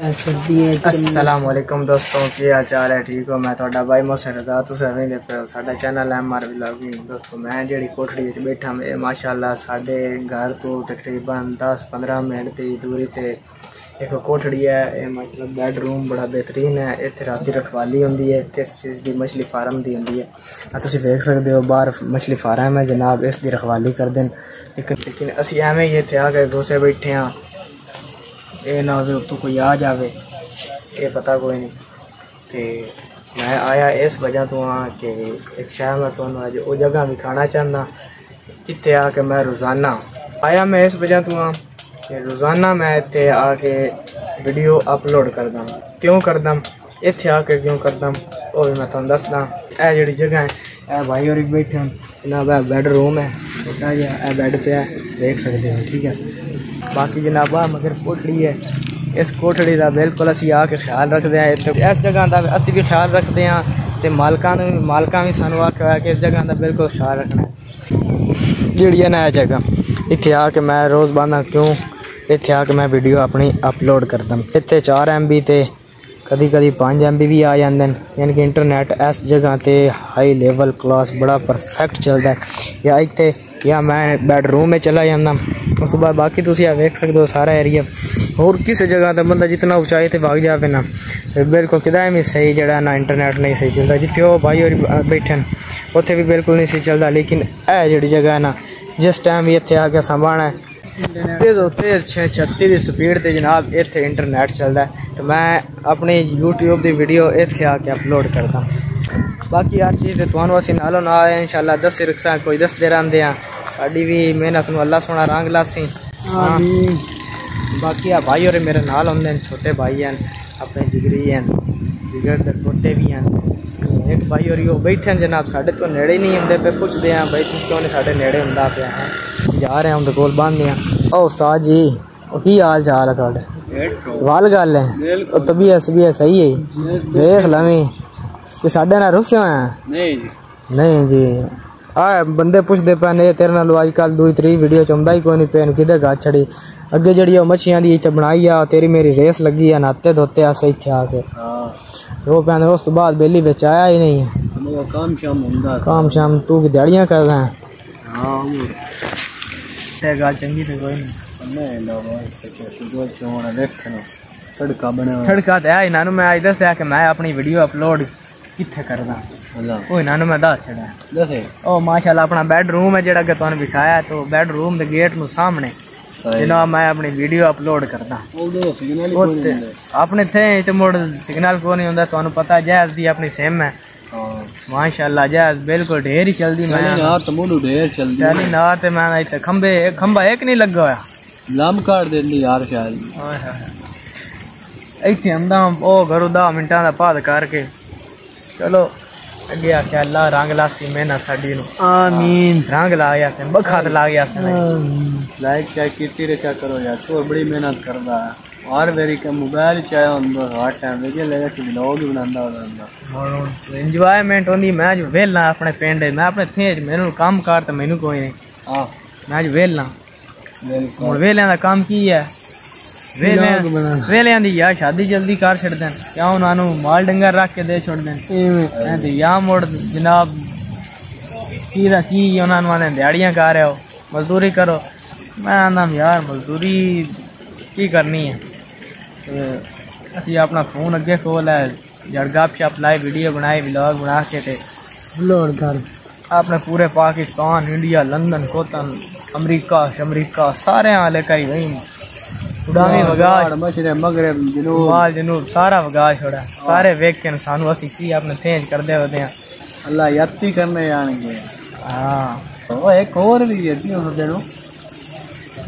ਅਸਲਾਮ ਵਾਲੇਕਮ ਦੋਸਤੋ ਕੀ ਹਾਲ ਚਾਲ ਹੈ ਠੀਕ ਹੋ ਮੈਂ ਤੁਹਾਡਾ ਬਾਈ ਮੋਸਰ ਰਜ਼ਾ ਤੁਸੀਂ ਵੇਖਦੇ ਪਏ ਸਾਡਾ ਚੈਨਲ ਹੈ ਮਾਰ ਵਲੌਗਿੰਗ ਦੋਸਤੋ ਮੈਂ ਜਿਹੜੀ ਕੋਠੜੀ ਵਿੱਚ ਬੈਠਾ ਮੈਂ ਇਹ ਮਾਸ਼ਾਅੱਲਾ ਸਾਡੇ ਘਰ ਤੋਂ ਤਕਰੀਬਨ 10-15 ਮਿੰਟ ਦੀ ਦੂਰੀ ਤੇ ਇੱਕ ਕੋਠੜੀ ਹੈ ਇਹ ਮਤਲਬ ਬੈਡਰੂਮ ਬੜਾ ਬਿਹਤਰੀਨ ਹੈ ਇੱਥੇ ਰਾਤੀ ਰਖਵਾਲੀ ਹੁੰਦੀ ਹੈ ਕਿਸ ਚੀਜ਼ ਦੀ ਮਛਲੀ ਫਾਰਮ ਦੀ ਹੁੰਦੀ ਹੈ ਆ ਤੁਸੀਂ ਵੇਖ ਸਕਦੇ ਹੋ ਬਾਹਰ ਮਛਲੀ ਫਾਰਮ ਹੈ ਜਨਾਬ ਇਸ ਦੀ ਰਖਵਾਲੀ ਕਰਦੇ ਨੇ ਲੇਕਿਨ ਲੇਕਿਨ ਅਸੀਂ ਐਵੇਂ ਹੀ ਇੱਥੇ ਆ ਕੇ ਘੁਸੇ ਬੈਠੇ ਹਾਂ ਇਹ ਨਾ ਹੋਵੇ ਉੱਤੋਂ ਕੋਈ ਆ ਜਾਵੇ, ਇਹ ਪਤਾ ਕੋਈ ਨਹੀਂ। ਤੇ ਮੈਂ ਆਇਆ ਇਸ ਵਜ੍ਹਾ ਤੋਂ ਆ ਕਿ ਇੱਕ ਸ਼ਾਇਦ ਮੈਂ ਤੁਹਾਨੂੰ ਅੱਜ ਉਹ ਜਗ੍ਹਾ ਵਿਖਾਣਾ ਚਾਹੁੰਦਾ ਇੱਥੇ ਆ ਕੇ ਮੈਂ ਰੋਜ਼ਾਨਾ ਆਇਆ ਮੈਂ ਇਸ ਵਜ੍ਹਾ ਤੋਂ ਆ ਕਿ ਰੋਜ਼ਾਨਾ ਮੈਂ ਇੱਥੇ ਆ ਕੇ ਵੀਡੀਓ ਅਪਲੋਡ ਕਰਦਾ, ਕਿਉਂ ਕਰਦਾ, ਇੱਥੇ ਆ ਕੇ ਕਿਉਂ ਕਰਦਾ, ਉਹ ਵੀ ਮੈਂ ਤੁਹਾਨੂੰ ਦੱਸਦਾ। ਇਹ ਜਿਹੜੀ ਜਗ੍ਹਾ ਹੈ, ਇਹ ਭਾਈ ਹੋਰੀ ਬੈਠੇ ਹਨ, ਇਹਨਾਂ ਦਾ ਬੈਡਰੂਮ ਹੈ, ਛੋਟਾ ਜਿਹਾ ਇਹ ਬੈੱਡ ਪਿਆ, ਦੇਖ ਸਕਦੇ ਹੋ, ਠੀਕ ਹੈ। ਬਾਕੀ ਜਨਾਬਾ ਮਗਰ ਕੋਠੜੀ ਹੈ ਇਸ ਕੋਠੜੀ ਦਾ ਬਿਲਕੁਲ ਅਸੀਂ ਆ ਕੇ ਖਿਆਲ ਰੱਖਦੇ ਹਾਂ ਇੱਥੇ ਇਸ ਜਗ੍ਹਾ ਦਾ ਅਸੀਂ ਵੀ ਖਿਆਲ ਰੱਖਦੇ ਹਾਂ ਤੇ ਮਾਲਕਾਂ ਨੂੰ ਮਾਲਕਾਂ ਵੀ ਸਾਨੂੰ ਆਖਿਆ ਹੋਇਆ ਕਿ ਇਸ ਜਗ੍ਹਾ ਦਾ ਬਿਲਕੁਲ ਖਿਆਲ ਰੱਖਣਾ ਜਿਹੜੀ ਹੈ ਨਾ ਇਹ ਜਗ੍ਹਾ ਇੱਥੇ ਆ ਕੇ ਮੈਂ ਰੋਜ਼ ਬਾਂਦਾ ਕਿਉਂ ਇੱਥੇ ਆ ਕੇ ਮੈਂ ਵੀਡੀਓ ਆਪਣੀ ਅਪਲੋਡ ਕਰਦਾ ਇੱਥੇ 4 MB ਤੇ ਕਦੀ ਕਦੀ 5 MB ਵੀ ਆ ਜਾਂਦੇ ਨੇ ਯਾਨੀ ਕਿ ਇੰਟਰਨੈਟ ਇਸ ਜਗ੍ਹਾ ਤੇ ਹਾਈ ਲੈਵਲ ਕਲਾਸ ਬੜਾ ਪਰਫੈਕਟ ਚੱਲਦਾ ਹੈ ਜਾਂ ਇੱਥੇ ਜਾਂ ਮੈਂ ਬੈਡਰੂਮ ਵਿੱਚ ਚਲਾ ਜਾਂਦਾ ਉਸ ਤੋਂ ਬਾਅਦ ਬਾਕੀ ਤੁਸੀਂ ਆ ਵੇਖ ਸਕਦੇ ਹੋ ਸਾਰਾ ਏਰੀਆ ਹੋਰ ਕਿਸੇ ਜਗ੍ਹਾ ਤੇ ਬੰਦਾ ਜਿੰਨਾ ਉਚਾਈ ਤੇ ਵਗ ਜਾਵੇ ਨਾ ਬਿਲਕੁਲ ਕਿਦਾ ਵੀ ਸਹੀ ਜਿਹੜਾ ਨਾ ਇੰਟਰਨੈਟ ਨਹੀਂ ਸਹੀ ਚੱਲਦਾ ਜਿੱਥੇ ਉਹ ਭਾਈ ਹੋਰੀ ਬੈਠੇ ਨੇ ਉੱਥੇ ਵੀ ਬਿਲਕੁਲ ਨਹੀਂ ਸਹੀ ਚੱਲਦਾ ਲੇਕਿਨ ਇਹ ਜਿਹੜੀ ਜਗ੍ਹਾ ਹੈ ਨਾ ਜਿਸ ਟਾਈਮ ਵੀ ਇੱਥੇ ਆ ਕੇ ਸੰਭਾਣਾ ਹੈ ਤੇਜ਼ ਤੇਜ਼ 636 ਦੀ ਸਪੀਡ ਤੇ ਜਨਾਬ ਇੱਥੇ ਇੰਟਰਨੈਟ ਚੱਲਦਾ ਤੇ ਮੈਂ ਆਪਣੀ YouTube ਦੀ ਵੀਡੀਓ ਇੱਥੇ ਆ ਕੇ ਅਪਲੋਡ ਕਰਦਾ ਬਾਕੀ ਹਰ ਚੀਜ਼ ਤੇ ਤੁਹਾਨੂੰ ਅਸੀਂ ਨਾਲੋਂ ਨਾਲ ਇਨਸ਼ਾਅੱਲਾ ਦੱਸ ਰਖਸਾਂ ਕੋਈ ਦੱਸਦੇ ਰਹਿੰਦੇ ਆ ਸਾਡੀ ਵੀ ਮਿਹਨਤ ਨੂੰ ਅੱਲਾ ਸੋਹਣਾ ਰੰਗ ਲਾਸੀ ਆਮੀਨ ਬਾਕੀ ਆ ਭਾਈ ਹੋਰੇ ਮੇਰੇ ਨਾਲ ਹੁੰਦੇ ਨੇ ਛੋਟੇ ਭਾਈ ਹਨ ਆਪਣੇ ਜਿਗਰੀ ਹਨ ਜਿਗਰ ਦੇ ਛੋਟੇ ਵੀ ਹਨ ਇੱਕ ਭਾਈ ਹੋਰੀ ਉਹ ਬੈਠੇ ਨੇ ਜਨਾਬ ਸਾਡੇ ਤੋਂ ਨੇੜੇ ਨਹੀਂ ਹੁੰਦੇ ਪਏ ਪੁੱਛਦੇ ਆ ਬਈ ਤੂੰ ਕਿਉਂ ਨਹੀਂ ਸਾਡੇ ਨੇੜੇ ਹੁੰਦਾ ਪਿਆ ਹੈ ਜਾ ਰਹੇ ਹਾਂ ਉਹਦੇ ਕੋਲ ਬੰਦੇ ਆ ਉਹ ਉਸਤਾਦ ਜੀ ਉਹ ਕੀ ਹਾਲ ਚਾਲ ਹੈ ਤੁਹਾਡੇ ਵਾਲ ਗੱਲ ਹੈ ਉਹ ਤਬੀਅਤ ਸਬੀਅਤ ਸਹੀ ਹੈ ਵੇਖ ਲਵੀਂ ਕਿ ਸਾਡੇ ਨਾਲ ਰੁੱਸਿਆ ਹੋਇਆ ਨਹੀਂ ਜੀ ਨਹੀਂ ਜੀ ਆ ਬੰਦੇ ਪੁੱਛਦੇ ਪਏ ਨੇ ਤੇਰੇ ਨਾਲ ਅੱਜ ਕੱਲ ਦੂਈ ਤਰੀ ਵੀਡੀਓ ਚ ਹੀ ਕੋਈ ਨਹੀਂ ਪੈਨ ਕਿਤੇ ਗਾ ਛੜੀ? ਅੱਗੇ ਜਿਹੜੀ ਉਹ ਮੱਛੀਆਂ ਦੀ ਇੱਥੇ ਬਣਾਈ ਆ ਤੇਰੀ ਮੇਰੀ ਰੇਸ ਲੱਗੀ ਆ ਨਾਤੇ ਧੋਤੇ ਆ ਇੱਥੇ ਆ ਕੇ। ਹਾਂ। ਉਹ ਪੈਨ ਉਸ ਤੋਂ ਬਾਅਦ ਬੇਲੀ ਵਿੱਚ ਆਇਆ ਹੀ ਨਹੀਂ। ਉਹ ਕੰਮ ਸ਼ਾਮ ਹੁੰਦਾ ਕੰਮ ਸ਼ਾਮ ਤੂੰ ਕਿ ਦਿਹਾੜੀਆਂ ਕਰ ਰਹਾ ਹਾਂ ਤੇ ਗੱਲ ਚੰਗੀ ਤੇ ਕੋਈ ਨਹੀਂ। ਨਹੀਂ ਲੋਗਾ ਤੇ ਸੁਦੋ ਚੋਣਾ ਦੇਖਣਾ ਤੜਕਾ ਬਣਿਆ ਠੜਕਾ ਤੇ ਆ ਇਹਨਾਂ ਨੂੰ ਮੈਂ ਅੱਜ ਦੱਸਿਆ ਕਿ ਮੈਂ ਆਪਣੀ ਵੀਡੀਓ ਅਪਲੋਡ ਕਿੱਥੇ ਕਰਦਾ। ਉਹ ਇਹਨਾਂ ਨੂੰ ਮੈਂ ਦੱਸ ਛੜਾ ਦੱਸੇ ਉਹ ਮਾਸ਼ਾਅੱਲਾ ਆਪਣਾ ਬੈਡਰੂਮ ਹੈ ਜਿਹੜਾ ਕਿ ਤੁਹਾਨੂੰ ਵਿਖਾਇਆ ਤੋਂ ਬੈਡਰੂਮ ਦੇ ਗੇਟ ਨੂੰ ਸਾਹਮਣੇ ਜਨਾਬ ਮੈਂ ਆਪਣੀ ਵੀਡੀਓ ਅਪਲੋਡ ਕਰਦਾ ਉਹ ਦੋ ਸਿਗਨਲ ਹੀ ਕੋਈ ਉੱਥੇ ਨਹੀਂ ਆਪਣੇ ਥੇ ਤੇ ਮੁੜ ਸਿਗਨਲ ਕੋ ਨਹੀਂ ਹੁੰਦਾ ਤੁਹਾਨੂੰ ਪਤਾ ਜਹਾਜ਼ ਦੀ ਆਪਣੀ ਸਿਮ ਹੈ ਹਾਂ ਮਾਸ਼ਾਅੱਲਾ ਜਹਾਜ਼ ਬਿਲਕੁਲ ਢੇਰ ਹੀ ਚਲਦੀ ਮੈਂ ਮੈਂ ਯਾਰ ਤਮੂਡੂ ਢੇਰ ਚਲਦੀ ਚਾਲੀ ਨਾਰ ਤੇ ਮੈਂ ਇੱਥੇ ਖੰਬੇ ਖੰਬਾ ਇੱਕ ਨਹੀਂ ਲੱਗਾ ਹੋਇਆ ਲੰਮ ਕਾੜ ਦਿੰਦੀ ਯਾਰ ਸ਼ਾਇਦ ਓਏ ਹੋਏ ਇੱਥੇ ਆਂਦਾ ਉਹ ਘਰੋਂ 10 ਮਿੰਟਾਂ ਦਾ ਬਾਅਦ ਕਰਕੇ ਚਲੋ अगे आखे अल्लाह रंगला सी मेहनत साडी नु आमीन रंग ला गया से बखत ला गया से लाइक क्या कीती रे क्या करो यार तू बड़ी मेहनत करदा हर वेरी के मोबाइल चाहे होंदा हर टाइम वेजे लगा कि व्लॉग ही बनांदा होंदा एंजॉयमेंट होंदी मैं अज वेला अपने पिंड मैं अपने थे मेनू काम कार ते मेनू कोई नहीं हाँ मैं अज वेला बिल्कुल वेला काम की है वे लिया या शादी जल्दी कर छ उन्होंने माल डंगर रख के दे छोड़ देन या मुड़ जनाब उन्होंने कर रहे हो मजदूरी करो मैं आंदा यार मजदूरी की करनी है अस अपना फ़ोन अगे खोल है जड़ गप शप लाए वीडियो बनाई ब्लॉग बना के अपने पूरे पाकिस्तान इंडिया लंदन कोतन अमरीका शमरीका सारे आले कई वही उड़ावी वगा ਮਸ਼ਰੇ ਮਗਰਬ ਜਨੂਬ ਮਾਲ ਜਨੂਬ ਸਾਰਾ ਵਗਾ ਛੋੜਾ ਸਾਰੇ ਵੇਖ ਕੇ ਸਾਨੂੰ ਅਸੀਂ ਕੀ ਆਪਣੇ ਥੇਜ ਕਰਦੇ ਹੁੰਦੇ ਆ ਅੱਲਾ ਯਾਤੀ ਕਰਨੇ ਆਣਗੇ ਹਾਂ ਉਹ ਇੱਕ ਹੋਰ ਵੀ ਹੈ ਜੀ ਉਹਦੇ ਨੂੰ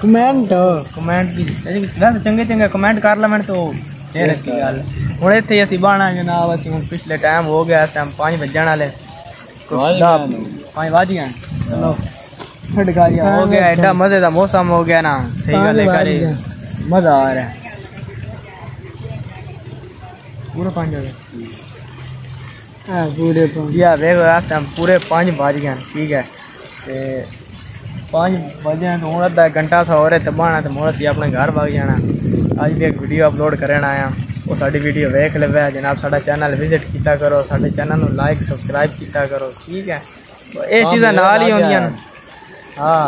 ਕਮੈਂਟ ਕਮੈਂਟ ਦੀ ਵੈਸੇ ਚੰਗੇ ਚੰਗੇ ਕਮੈਂਟ ਕਰ ਲੈ ਮੈਨੂੰ ਤੋਂ ਫੇਰ ਅੱਛੀ ਗੱਲ ਹੁਣ ਇੱਥੇ ਹੀ ਅਸੀਂ ਬਾਣਾ ਜਨਾਬ ਅਸੀਂ ਹੁਣ ਪਿਛਲੇ ਟਾਈਮ ਹੋ ਗਿਆ ਇਸ ਟਾਈਮ 5 ਵੱਜਣ ਵਾਲੇ ਵਾਹ ਪੰਜ ਵੱਜ ਗਏ ਚਲੋ ਫਟਕਾਰੀਆ ਹੋ ਗਿਆ ਐਡਾ ਮਜ਼ੇ ਦਾ ਮੌਸਮ ਹੋ ਗਿਆ ਨਾ ਸਹੀ ਗੱਲ ਹੈ ਕਰੇ मज़ा आ रहा है। पूरा पाँच बजे। गया पूरे या देखो लास्ट टाइम पूरे पाँच बज गए ठीक है। ते पाँच बजे तो हूँ अद्धा घंटा सा हो रहा है तबाना तो मोड़ा सी अपने घर भाग जाना। आज भी एक वीडियो अपलोड करन आया। वो साड़ी वीडियो देख ले जनाब साढ़ा चैनल विज़िट किया करो साढ़े चैनल लाइक सब्सक्राइब किया करो ठीक है। तो ये चीज़ा नाल ही होनी हाँ।